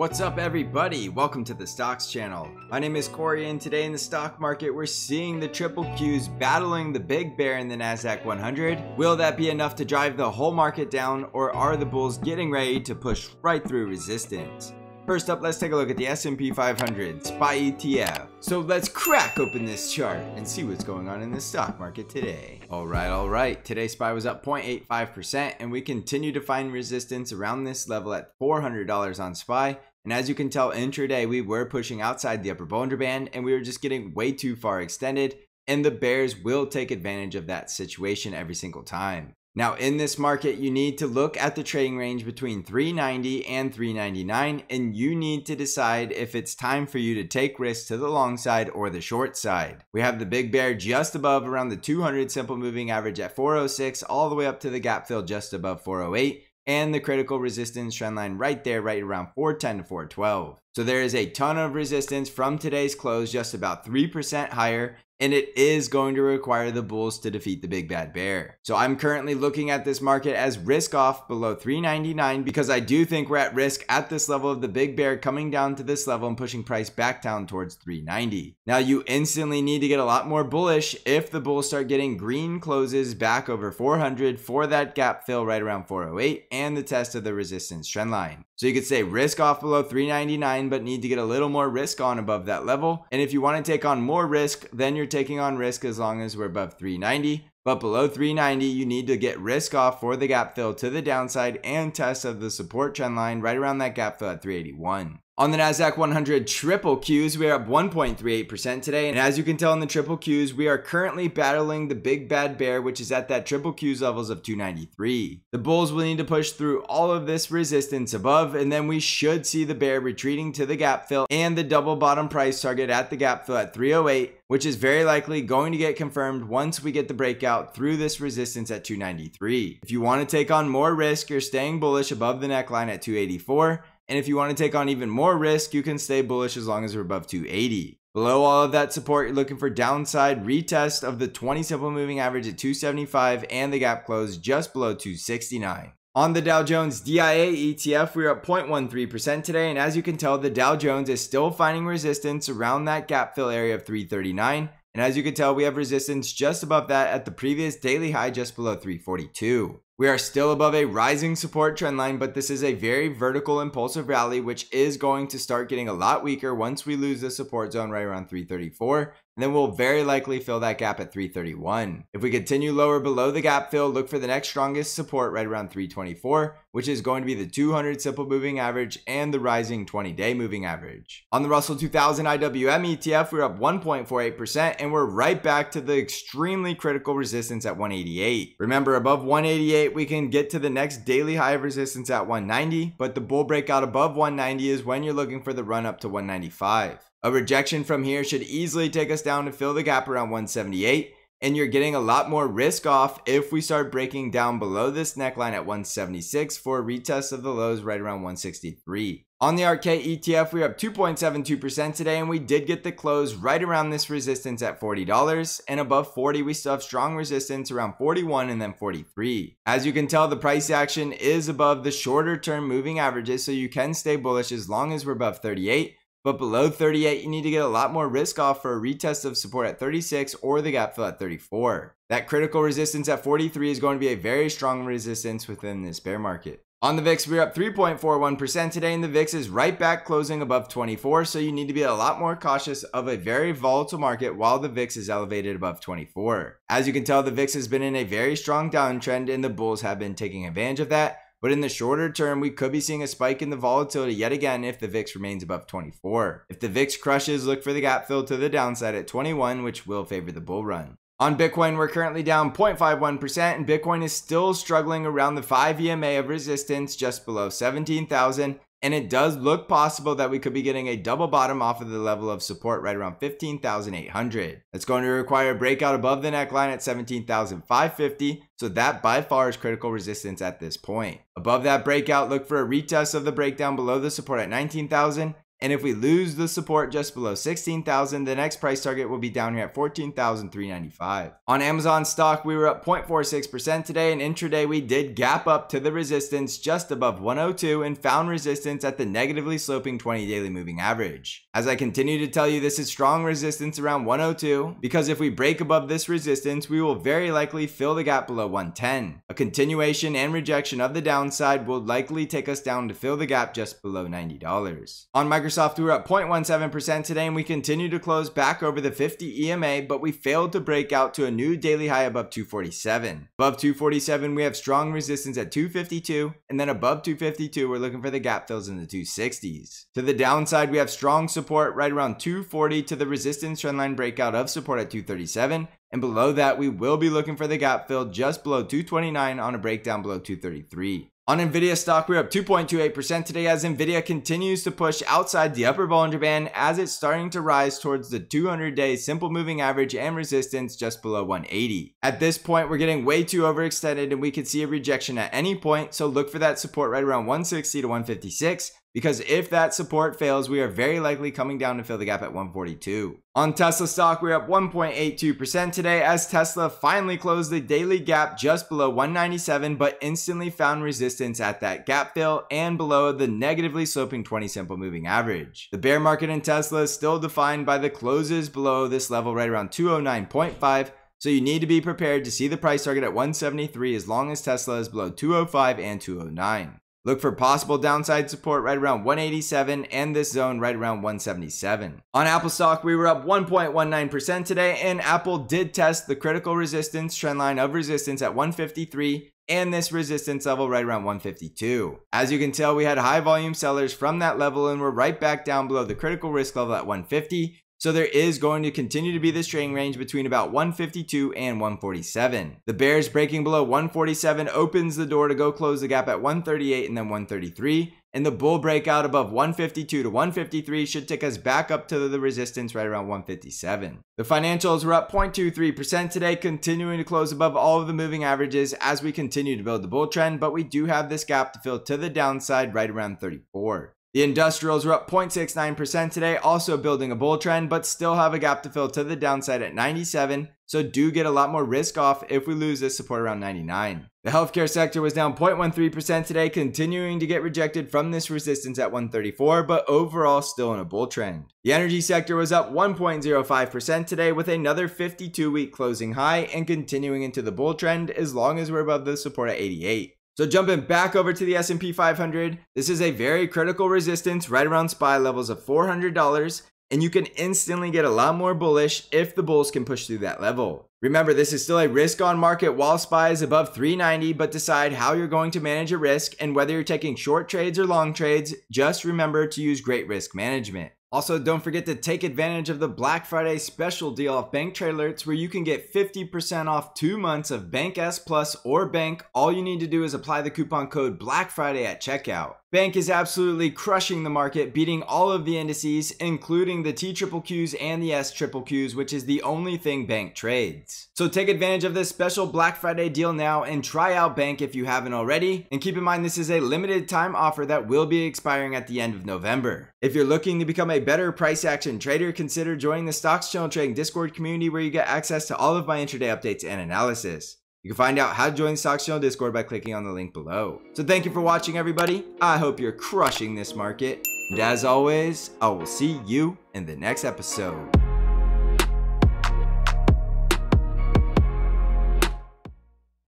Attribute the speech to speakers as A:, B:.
A: What's up everybody? Welcome to the Stocks channel. My name is Corey and today in the stock market we're seeing the triple Qs battling the big bear in the Nasdaq 100. Will that be enough to drive the whole market down or are the bulls getting ready to push right through resistance? First up, let's take a look at the S&P 500 SPY ETF. So let's crack open this chart and see what's going on in the stock market today. All right, all right. Today SPY was up 0.85% and we continue to find resistance around this level at $400 on SPY. And as you can tell intraday, we were pushing outside the upper Bollinger Band and we were just getting way too far extended and the bears will take advantage of that situation every single time. Now in this market, you need to look at the trading range between 390 and 399 and you need to decide if it's time for you to take risks to the long side or the short side. We have the big bear just above around the 200 simple moving average at 406 all the way up to the gap fill just above 408 and the critical resistance trend line right there right around 410 to 412. So there is a ton of resistance from today's close just about 3% higher and it is going to require the bulls to defeat the big bad bear. So I'm currently looking at this market as risk off below 399 because I do think we're at risk at this level of the big bear coming down to this level and pushing price back down towards 390. Now you instantly need to get a lot more bullish if the bulls start getting green closes back over 400 for that gap fill right around 408 and the test of the resistance trend line. So you could say risk off below 399 but need to get a little more risk on above that level. And if you want to take on more risk, then you're taking on risk as long as we're above 390. But below 390, you need to get risk off for the gap fill to the downside and test of the support trend line right around that gap fill at 381. On the NASDAQ 100 triple Qs, we are up 1.38% today. And as you can tell in the triple Qs, we are currently battling the big bad bear, which is at that triple Qs levels of 293. The bulls will need to push through all of this resistance above, and then we should see the bear retreating to the gap fill and the double bottom price target at the gap fill at 308 which is very likely going to get confirmed once we get the breakout through this resistance at 293. If you want to take on more risk, you're staying bullish above the neckline at 284. And if you want to take on even more risk, you can stay bullish as long as we're above 280. Below all of that support, you're looking for downside retest of the 20 simple moving average at 275 and the gap close just below 269. On the Dow Jones DIA ETF, we're up 0.13% today, and as you can tell, the Dow Jones is still finding resistance around that gap fill area of 339. And as you can tell, we have resistance just above that at the previous daily high just below 342. We are still above a rising support trend line, but this is a very vertical impulsive rally, which is going to start getting a lot weaker once we lose the support zone right around 334 and then we'll very likely fill that gap at 331. If we continue lower below the gap fill, look for the next strongest support right around 324, which is going to be the 200 simple moving average and the rising 20 day moving average. On the Russell 2000 IWM ETF, we're up 1.48% and we're right back to the extremely critical resistance at 188. Remember, above 188, we can get to the next daily high of resistance at 190, but the bull breakout above 190 is when you're looking for the run up to 195. A rejection from here should easily take us down to fill the gap around 178 and you're getting a lot more risk off if we start breaking down below this neckline at 176 for a retest of the lows right around 163. On the ARKK ETF, we're up 2.72% today, and we did get the close right around this resistance at $40. And above 40, we still have strong resistance around 41 and then 43. As you can tell, the price action is above the shorter term moving averages, so you can stay bullish as long as we're above 38. But below 38, you need to get a lot more risk off for a retest of support at 36 or the gap fill at 34. That critical resistance at 43 is going to be a very strong resistance within this bear market. On the VIX, we're up 3.41% today, and the VIX is right back closing above 24. So you need to be a lot more cautious of a very volatile market while the VIX is elevated above 24. As you can tell, the VIX has been in a very strong downtrend, and the bulls have been taking advantage of that. But in the shorter term, we could be seeing a spike in the volatility yet again if the VIX remains above 24. If the VIX crushes, look for the gap fill to the downside at 21, which will favor the bull run. On Bitcoin, we're currently down 0.51%, and Bitcoin is still struggling around the 5 EMA of resistance just below 17,000 and it does look possible that we could be getting a double bottom off of the level of support right around 15,800. That's going to require a breakout above the neckline at 17,550. So that by far is critical resistance at this point. Above that breakout, look for a retest of the breakdown below the support at 19,000 And if we lose the support just below 16,000, the next price target will be down here at 14,395. On Amazon stock, we were up 0.46% today and intraday we did gap up to the resistance just above 102 and found resistance at the negatively sloping 20 daily moving average. As I continue to tell you, this is strong resistance around 102 because if we break above this resistance, we will very likely fill the gap below 110. A continuation and rejection of the downside will likely take us down to fill the gap just below $90. On Microsoft, we were up 0.17% today and we continue to close back over the 50 EMA, but we failed to break out to a new daily high above 247. Above 247, we have strong resistance at 252, and then above 252, we're looking for the gap fills in the 260s. To the downside, we have strong support right around 240 to the resistance trendline breakout of support at 237, and below that, we will be looking for the gap fill just below 229 on a breakdown below 233. On Nvidia stock, we're up 2.28% today as Nvidia continues to push outside the upper Bollinger Band as it's starting to rise towards the 200-day simple moving average and resistance just below 180. At this point, we're getting way too overextended and we could see a rejection at any point, so look for that support right around 160 to 156 because if that support fails, we are very likely coming down to fill the gap at 142. On Tesla stock, we're up 1.82% today as Tesla finally closed the daily gap just below 197, but instantly found resistance at that gap fill and below the negatively sloping 20 simple moving average. The bear market in Tesla is still defined by the closes below this level right around 209.5, so you need to be prepared to see the price target at 173 as long as Tesla is below 205 and 209. Look for possible downside support right around 187 and this zone right around 177. On Apple stock, we were up 1.19% today and Apple did test the critical resistance trendline of resistance at 153 and this resistance level right around 152. As you can tell, we had high volume sellers from that level and we're right back down below the critical risk level at 150 so there is going to continue to be this trading range between about 152 and 147. The bears breaking below 147 opens the door to go close the gap at 138 and then 133. And the bull breakout above 152 to 153 should take us back up to the resistance right around 157. The financials were up 0.23% today, continuing to close above all of the moving averages as we continue to build the bull trend, but we do have this gap to fill to the downside right around 34. The industrials were up 0.69% today, also building a bull trend, but still have a gap to fill to the downside at 97. So do get a lot more risk off if we lose this support around 99. The healthcare sector was down 0.13% today, continuing to get rejected from this resistance at 134, but overall still in a bull trend. The energy sector was up 1.05% today with another 52 week closing high and continuing into the bull trend as long as we're above the support at 88. So jumping back over to the S&P 500, this is a very critical resistance right around SPY levels of $400 and you can instantly get a lot more bullish if the bulls can push through that level. Remember, this is still a risk on market while SPY is above 390, but decide how you're going to manage your risk and whether you're taking short trades or long trades, just remember to use great risk management. Also, don't forget to take advantage of the Black Friday special deal off BANC Trade Alerts where you can get 50% off two months of BANC S Plus or BANC. All you need to do is apply the coupon code Black Friday at checkout. BANC is absolutely crushing the market, beating all of the indices, including the T triple Qs and the S triple Qs, which is the only thing BANC trades. So take advantage of this special Black Friday deal now and try out BANC if you haven't already. And keep in mind, this is a limited time offer that will be expiring at the end of November. If you're looking to become a better price action trader, consider joining the Stocks Channel Trading Discord community where you get access to all of my intraday updates and analysis. You can find out how to join the Stocks Channel Discord by clicking on the link below. So thank you for watching everybody. I hope you're crushing this market. And as always, I will see you in the next episode.